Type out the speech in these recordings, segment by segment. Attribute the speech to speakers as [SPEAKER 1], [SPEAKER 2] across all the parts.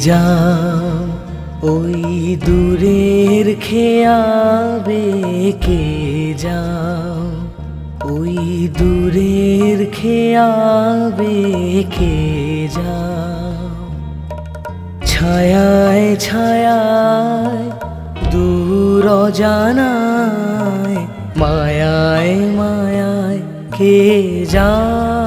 [SPEAKER 1] যাও, ওই দূরের খেয়াবে কে যাও? ওই দূরের খেয়াবে কে যাও? ছায়ায় ছায়ায়, দূর জানায় মায়ায় মায়ায় কে যাও?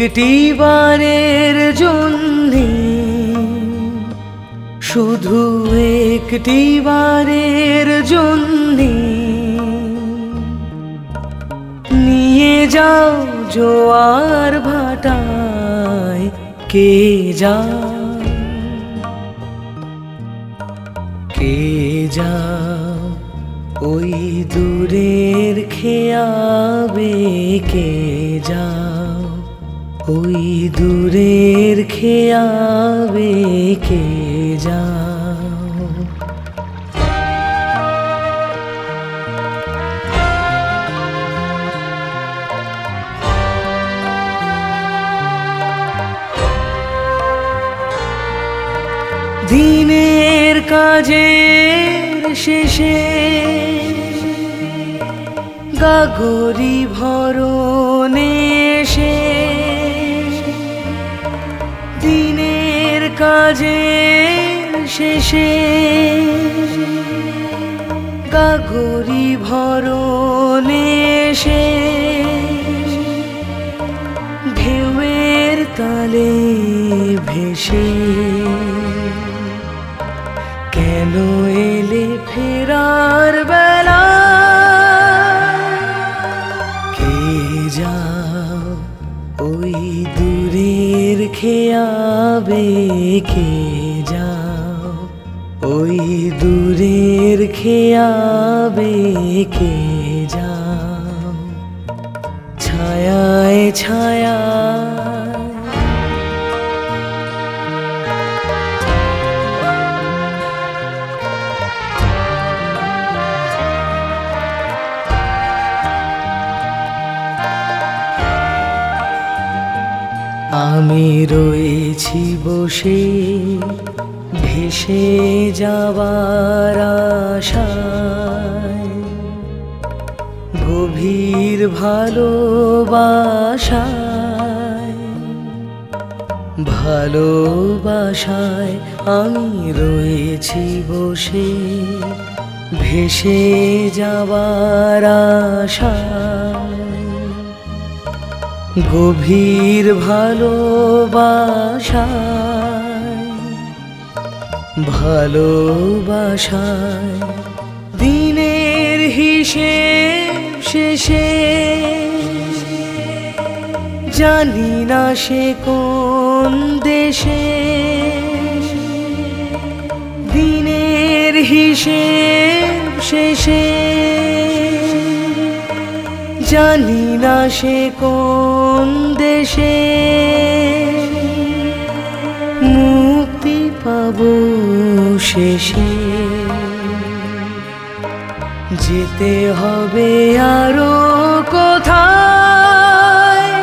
[SPEAKER 1] একটি বারের জন্যে। শুধু একটি বারের জন্যে। নিয়ে যাও জোয়ার ভাটায়, কে যা কে যা ওই দূরের খেয়াবে কে যাও? ওই দূরের খেয়াবে কে যাও দিনের কাজের শেষে গাগরি ভরণে কাজের শেষে গাগরি ভরণে সে ঢেউয়ের তালে ভেসে কেন এলে ফেরার খেয়াবে কে যাও ওই দূরের খেয়াবে কে যাও। ছায়ায় ছায়া আমি রয়েছি বসে, ভেসে যাবার আশায়। গভীর ভালোবাসায় ভালোবাসায় আমি রয়েছি বসে, ভেসে যাবার আশায়। গভীর ভালোবাসায় ভালোবাসায় দিনের হিসেব শেষে জানি না সে কোন দেশে। দিনের হিসেব শেষে জানি না সে কোন দেশে। মুক্তি পাব শেষে। যেতে হবে আরও কোথায়?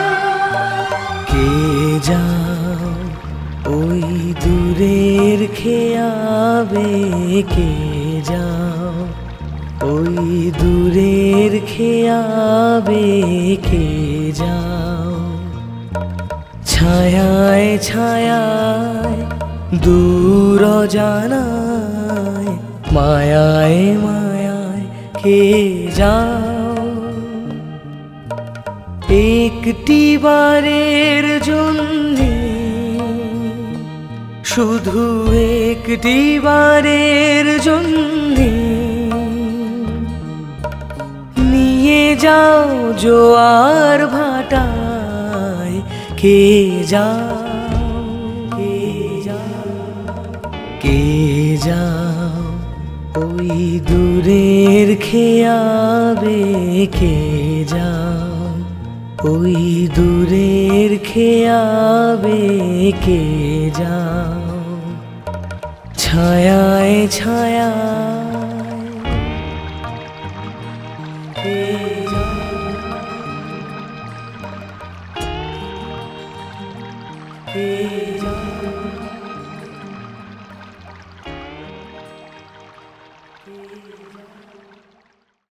[SPEAKER 1] কে যাও ওই দূরের খেয়াবে? কে যাও ওই দূরের খেয়াবে কে যাও? ছায়ায় ছায়ায়, দূর জানায় মায়ায় মায়ায় কে যাও? একটি বারের জন্যে, শুধু একটি বারের জন্যে নিয়ে যাও জোয়ার ভাটায়। কে যাও কে যাও কে যাও, ওই দূরের খেয়াবে কে যাও, ওই দূরের খেয়াবে কে যাও। ছায়ায় ছায়া Hey.